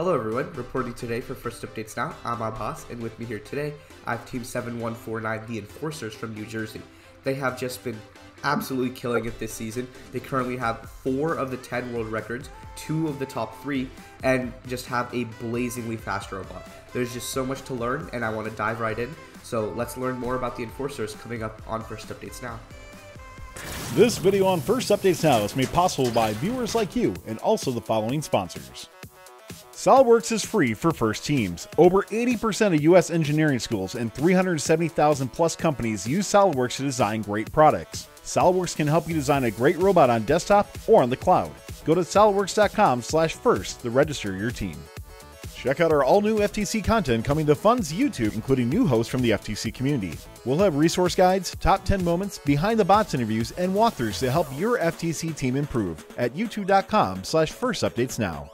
Hello everyone, reporting today for First Updates Now, I'm Abbas, and with me here today, I have Team 7149, the Enforcers from New Jersey. They have just been absolutely killing it this season. They currently have four of the 10 world records, two of the top three, and just have a blazingly fast robot. There's just so much to learn, and I want to dive right in. So let's learn more about the Enforcers coming up on First Updates Now. This video on First Updates Now is made possible by viewers like you and also the following sponsors. SOLIDWORKS is free for first teams. Over 80% of US engineering schools and 370,000 plus companies use SOLIDWORKS to design great products. SOLIDWORKS can help you design a great robot on desktop or on the cloud. Go to solidworks.com slash first to register your team. Check out our all new FTC content coming to Fun's YouTube, including new hosts from the FTC community. We'll have resource guides, top 10 moments, behind the bots interviews, and walkthroughs to help your FTC team improve at youtube.com slash first updates now.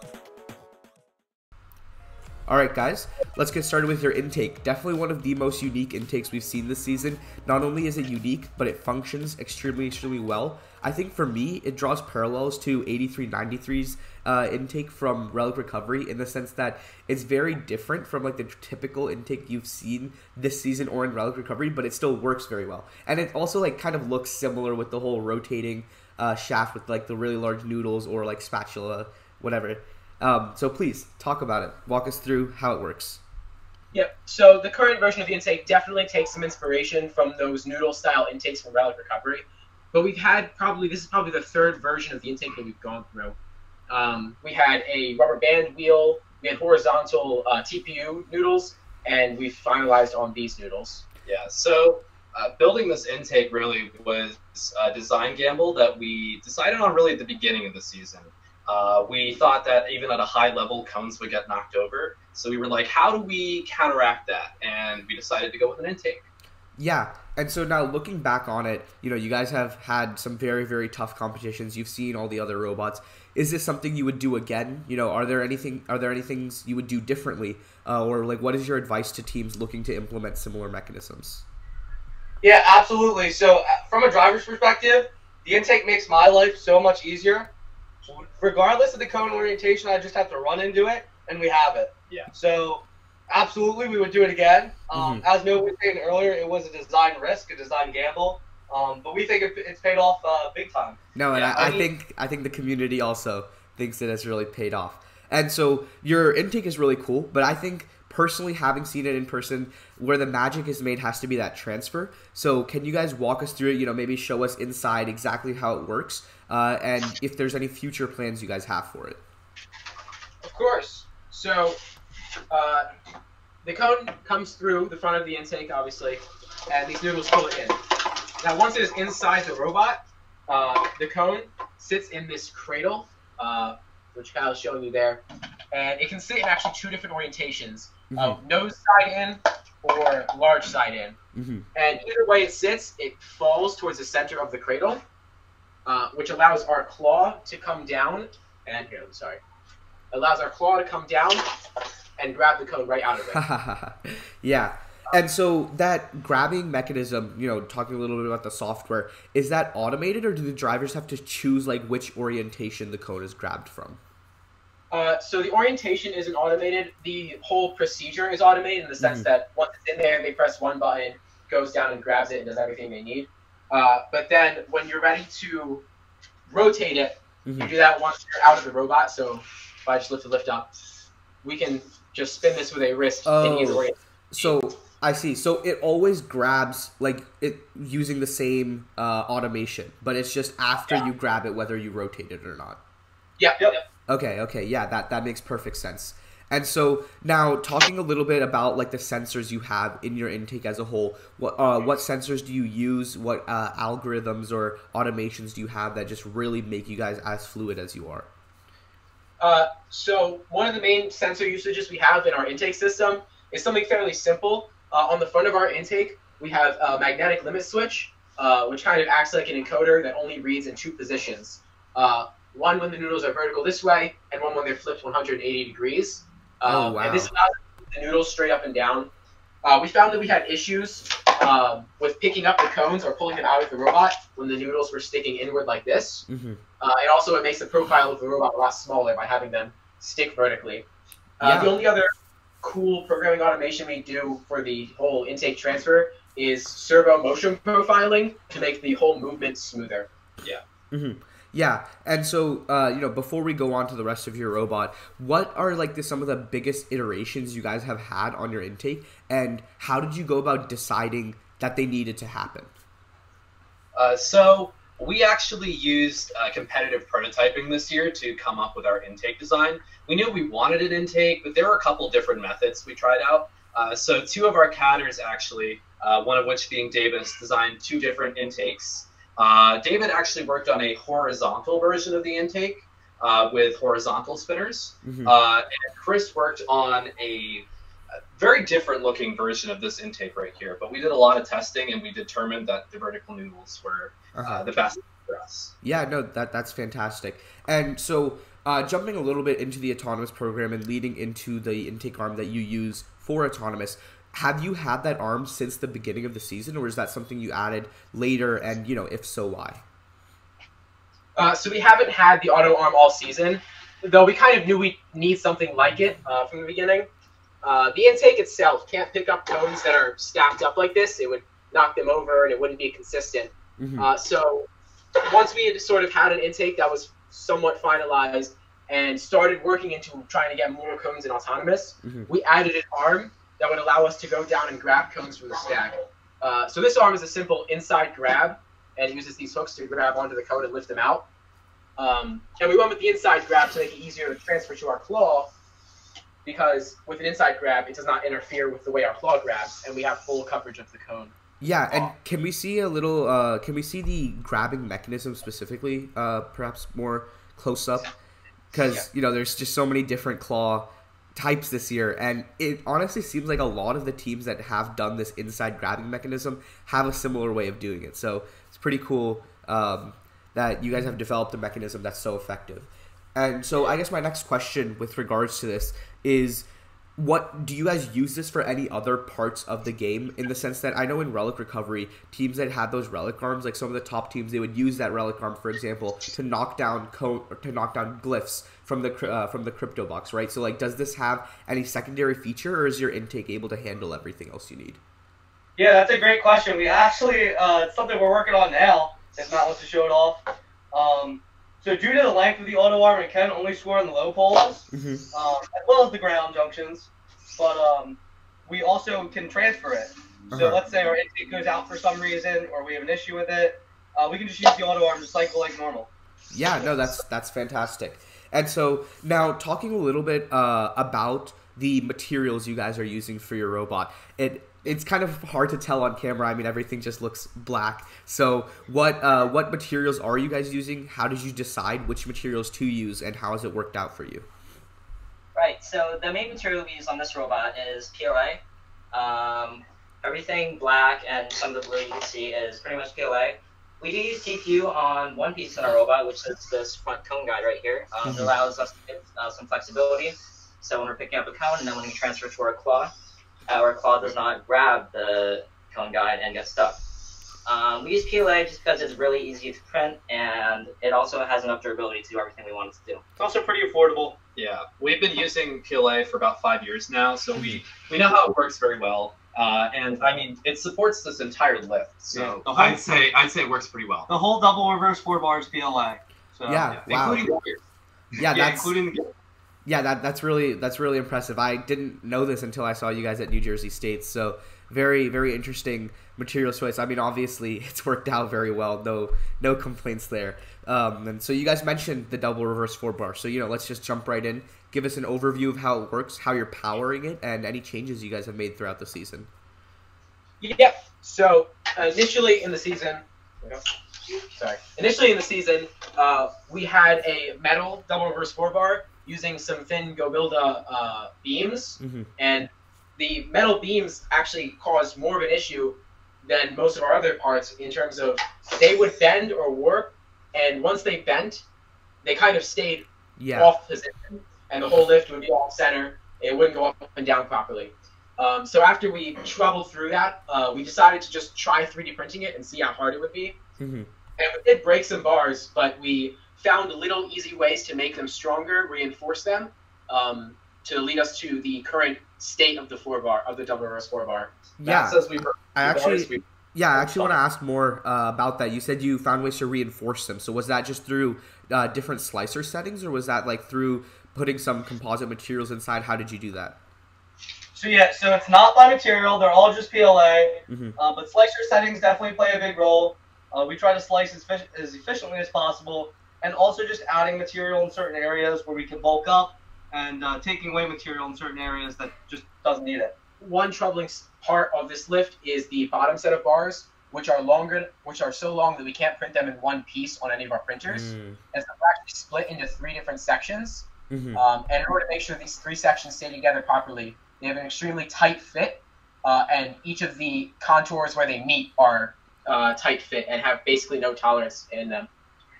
All right, guys, let's get started with your intake. Definitely one of the most unique intakes we've seen this season. Not only is it unique, but it functions extremely, extremely well. I think for me, it draws parallels to 8393's uh, intake from Relic Recovery in the sense that it's very different from like the typical intake you've seen this season or in Relic Recovery, but it still works very well. And it also like kind of looks similar with the whole rotating uh, shaft with like the really large noodles or like spatula, whatever. Um, so please talk about it. Walk us through how it works. Yep. So the current version of the intake definitely takes some inspiration from those noodle style intakes from Relic Recovery, but we've had probably this is probably the third version of the intake that we've gone through. Um, we had a rubber band wheel, we had horizontal uh, TPU noodles, and we finalized on these noodles. Yeah. So uh, building this intake really was a design gamble that we decided on really at the beginning of the season. Uh, we thought that even at a high level, cones would get knocked over. So we were like, how do we counteract that? And we decided to go with an intake. Yeah, and so now looking back on it, you know, you guys have had some very, very tough competitions. You've seen all the other robots. Is this something you would do again? You know, are there anything? Are there any things you would do differently, uh, or like, what is your advice to teams looking to implement similar mechanisms? Yeah, absolutely. So, uh, from a driver's perspective, the intake makes my life so much easier regardless of the cone orientation, I just have to run into it, and we have it. Yeah. So, absolutely, we would do it again. Um, Mm-hmm. As Noah was saying earlier, it was a design risk, a design gamble, um, but we think it, it's paid off uh, big time. No, and Yeah, I, I I think I think the community also thinks it has really paid off. And so your intake is really cool, but I think personally having seen it in person where the magic is made has to be that transfer. So can you guys walk us through it, you know, maybe show us inside exactly how it works uh, and if there's any future plans you guys have for it. Of course. So uh, the cone comes through the front of the intake, obviously, and these noodles pull it in. Now, once it is inside the robot, uh, the cone sits in this cradle, uh, which Kyle is showing you there, and it can sit in actually two different orientations: of nose side in or large side in. hmm And either way it sits, it falls towards the center of the cradle, uh, which allows our claw to come down. And here, I'm sorry, allows our claw to come down and grab the cone right out of it. yeah. And so that grabbing mechanism, you know, talking a little bit about the software, is that automated or do the drivers have to choose like which orientation the cone is grabbed from? Uh, so the orientation isn't automated. The whole procedure is automated in the sense Mhm. that once it's in there, they press one button, goes down and grabs it and does everything they need. Uh, but then when you're ready to rotate it, you Mhm. do that once you're out of the robot. So if I just lift the lift up, we can just spin this with a wrist in either Oh. way. So I see. So it always grabs like it using the same uh, automation, but it's just after you grab it whether you rotate it or not. Yeah. Yep. yep. Okay, okay, yeah, that that makes perfect sense. And so now talking a little bit about like the sensors you have in your intake as a whole, what uh, what sensors do you use? What uh, algorithms or automations do you have that just really make you guys as fluid as you are? Uh, so one of the main sensor usages we have in our intake system is something fairly simple. Uh, on the front of our intake, we have a magnetic limit switch, uh, which kind of acts like an encoder that only reads in two positions. Uh, one when the noodles are vertical this way, and one when they're flipped 180 degrees. Oh, Um, wow. And this allows the noodles straight up and down. Uh, we found that we had issues um, with picking up the cones or pulling them out of the robot when the noodles were sticking inward like this. Mm-hmm. Uh, and also, it makes the profile of the robot a lot smaller by having them stick vertically. Uh, Yeah. The only other cool programming automation we do for the whole intake transfer is servo motion profiling to make the whole movement smoother. Yeah, and so uh, you know, before we go on to the rest of your robot, what are like the, some of the biggest iterations you guys have had on your intake, and how did you go about deciding that they needed to happen? Uh, so we actually used uh, competitive prototyping this year to come up with our intake design. We knew we wanted an intake, but there were a couple different methods we tried out. Uh, so two of our CADders actually, uh, one of which being David, designed two different intakes. Uh, David actually worked on a horizontal version of the intake uh, with horizontal spinners. Mhm. Uh, and Chris worked on a very different looking version of this intake right here. But we did a lot of testing and we determined that the vertical noodles were Uh-huh. uh, the best for us. Yeah, no, that that's fantastic. And so, uh, jumping a little bit into the autonomous program and leading into the intake arm that you use for autonomous, have you had that arm since the beginning of the season, or is that something you added later? And you know, if so, why? Uh, so we haven't had the auto arm all season, though we kind of knew we need something like it uh, from the beginning. Uh, the intake itself can't pick up cones that are stacked up like this. It would knock them over and it wouldn't be consistent. Mhm. Uh, so once we had sort of had an intake that was somewhat finalized and started working into trying to get more cones in autonomous, Mhm. we added an arm that would allow us to go down and grab cones from the stack. Uh, so this arm is a simple inside grab and uses these hooks to grab onto the cone and lift them out. Um, and we went with the inside grab to make it easier to transfer to our claw because with an inside grab, it does not interfere with the way our claw grabs, and we have full coverage of the cone. Yeah, and can we see a little? Uh, can we see the grabbing mechanism specifically? Uh, perhaps more close up, because Yeah. you know there's just so many different claw types this year, and it honestly seems like a lot of the teams that have done this inside grabbing mechanism have a similar way of doing it. So it's pretty cool um, that you guys have developed a mechanism that's so effective. And so I guess my next question with regards to this is what do you guys use this for any other parts of the game in the sense that I know in relic recovery teams that had those relic arms like some of the top teams they would use that relic arm for example to knock down co- to knock down glyphs from the uh, from the crypto box right so like does this have any secondary feature or is your intake able to handle everything else you need Yeah, that's a great question. We actually, uh, it's something we're working on now, if Matt wants to show it off. Um, so due to the length of the auto arm, it can only score on the low poles, mm-hmm. um, as well as the ground junctions. But um, we also can transfer it. So Uh-huh. let's say our intake goes out for some reason, or we have an issue with it, uh, we can just use the auto arm to cycle like normal. Yeah, no, that's that's fantastic. And so now talking a little bit uh, about the materials you guys are using for your robot, it it's kind of hard to tell on camera. I mean, everything just looks black. So what uh, what materials are you guys using? How did you decide which materials to use, and how has it worked out for you? Right. So the main material we use on this robot is PLA. Um, everything black and some of the blue you can see is pretty much PLA. We do use TPU on one piece in our robot, which is this front cone guide right here. Um, Mhm. It allows us to get uh, some flexibility. So when we're picking up a cone and then when we transfer to our claw, our claw does not grab the cone guide and get stuck. Um, we use PLA just because it's really easy to print and it also has enough durability to do everything we want it to do. It's also pretty affordable. Yeah, we've been using PLA for about five years now, so we, we know how it works very well. Uh, and I mean, it supports this entire lift, so Yeah, whole- I'd say I'd say it works pretty well. The whole double reverse four bars PLA. So, Yeah, wow. including the. Yeah, yeah, that's including the yeah that that's really that's really impressive. I didn't know this until I saw you guys at New Jersey State. So very very interesting material choice. I mean, obviously it's worked out very well. No no complaints there. Um, and so you guys mentioned the double reverse four bar. So you know, let's just jump right in. Give us an overview of how it works, how you're powering it, and any changes you guys have made throughout the season. Yep. So initially in the season, sorry, initially in the season, uh, we had a metal double reverse four bar using some thin Gobilda uh, beams, Mhm. and the metal beams actually caused more of an issue than most of our other parts in terms of they would bend or warp, and once they bent, they kind of stayed Yeah. off position, and the whole lift would be off center. It wouldn't go up and down properly. Um, so after we troubled through that, uh, we decided to just try 3D printing it and see how hard it would be. hmm And we did break some bars, but we found little easy ways to make them stronger, reinforce them. Um, to lead us to the current state of the four bar of the double reverse four bar. Yeah, Matt says we I actually, we- yeah, I actually want to ask more uh, about that. You said you found ways to reinforce them. So was that just through uh, different slicer settings, or was that like through putting some composite materials inside? How did you do that? So yeah, so it's not by material. They're all just PLA. Mhm. Uh, but slicer settings definitely play a big role. Uh, we try to slice as, effic- as efficiently as possible, and also just adding material in certain areas where we can bulk up, and uh, taking away material in certain areas that just doesn't need it. One troubling part of this lift is the bottom set of bars, which are longer, which are so long that we can't print them in one piece on any of our printers, Mm, and so they're actually split into three different sections. Mhm. Um, and in order to make sure these three sections stay together properly, they have an extremely tight fit, uh, and each of the contours where they meet are uh, tight fit and have basically no tolerance in them.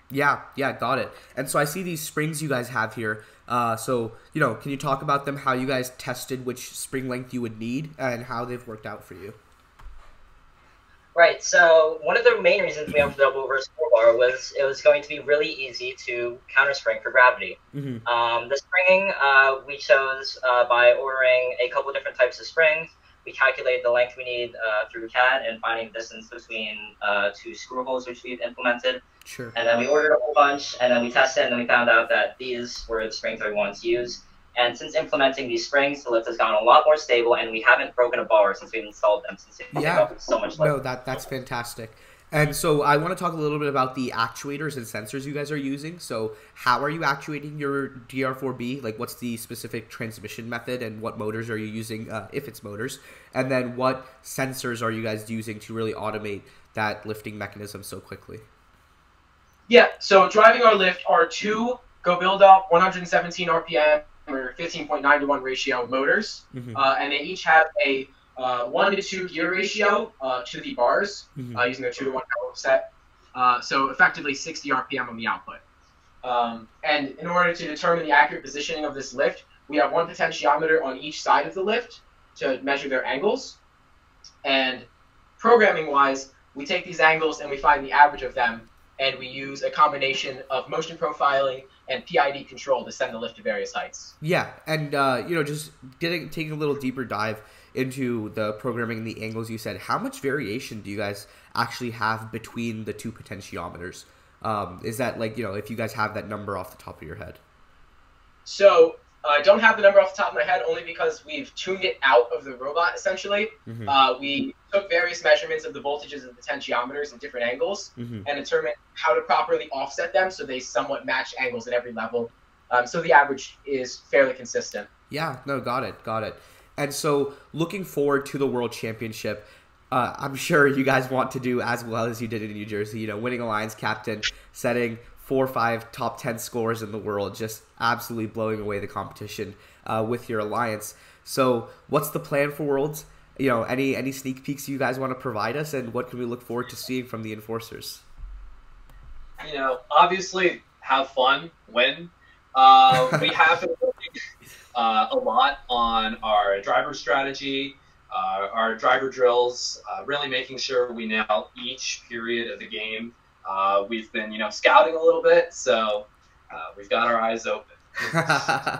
Yeah, yeah, got it. And so I see these springs you guys have here. Uh, so you know, can you talk about them? How you guys tested which spring length you would need, and how they've worked out for you? Right. So one of the main reasons we went for double reverse four bar was it was going to be really easy to counter spring for gravity. hmm Um, the springing uh, we chose uh, by ordering a couple different types of springs. We calculated the length we need uh, through CAD and finding the distance between uh, two screw holes, which we've implemented. Sure. And then we ordered a whole bunch, and then we tested, and then we found out that these were the springs that we wanted to use. And since implementing these springs, the lift has gotten a lot more stable, and we haven't broken a bar since we've installed them. Since it Yeah. so much lift. No, that that's fantastic. And so I want to talk a little bit about the actuators and sensors you guys are using. So how are you actuating your DR4B? Like what's the specific transmission method and what motors are you using uh, if it's motors? And then what sensors are you guys using to really automate that lifting mechanism so quickly? Yeah, so driving our lift are two goBILDA 117 RPM or 15.9 to 1 ratio motors, Mhm. uh, and they each have a uh, 1 to 2 gear ratio uh, to the bars Mhm. uh, using a 2 to 1 power set. Uh, so effectively 60 RPM on the output. Um, and in order to determine the accurate positioning of this lift, we have one potentiometer on each side of the lift to measure their angles. And programming wise, we take these angles and we find the average of them and we use a combination of motion profiling and PID control to send the lift to various heights. Yeah, and uh, you know, just getting taking a little deeper dive into the programming and the angles you said. How much variation do you guys actually have between the two potentiometers? Um, is that like you know, if you guys have that number off the top of your head? So I don't have the number off the top of my head only because we've tuned it out of the robot essentially. Mhm. Uh, we took various measurements of the voltages of the potentiometers at different angles Mhm. and determined how to properly offset them so they somewhat match angles at every level. Um, so the average is fairly consistent. Yeah, no, got it, got it. And so, looking forward to the World Championship, uh, I'm sure you guys want to do as well as you did in New Jersey. You know, winning Alliance captain, setting four or five top ten scores in the world, just absolutely blowing away the competition uh, with your alliance. So, what's the plan for Worlds? You know, any any sneak peeks you guys want to provide us, and what can we look forward to seeing from the enforcers? you know, obviously have fun, win. Uh, we have been working uh, a lot on our driver strategy, uh, our driver drills, uh, really making sure we nail each period of the game. Uh, we've been, you know, scouting a little bit, so uh, we've got our eyes open.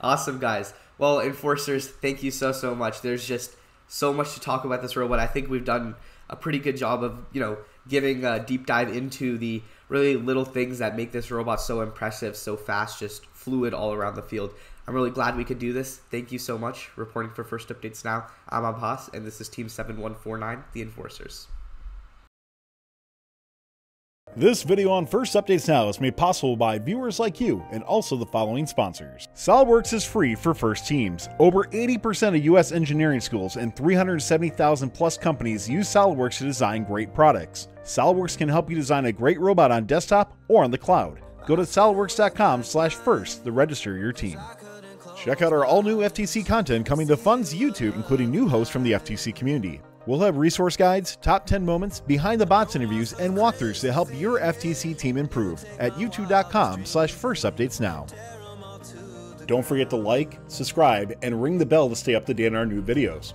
awesome, guys. Well, enforcers, thank you so so much. There's just so much to talk about this robot. I think we've done a pretty good job of you know giving a deep dive into the really little things that make this robot so impressive, so fast, just fluid all around the field. I'm really glad we could do this. Thank you so much. Reporting for First Updates Now, I'm Abbas, and this is Team 7149, the Enforcers. This video on First Updates Now is made possible by viewers like you and also the following sponsors. SolidWorks is free for first teams. Over 80% of US engineering schools and 370,000 plus companies use SolidWorks to design great products. SolidWorks can help you design a great robot on desktop or on the cloud. Go to solidworks.com slash first to register your team. Check out our all-new FTC content coming to Fun's YouTube, including new hosts from the FTC community. We'll have resource guides, top 10 moments, behind the bots interviews, and walkthroughs to help your FTC team improve at youtube.com slash first updates now. Don't forget to like, subscribe, and ring the bell to stay up to date on our new videos.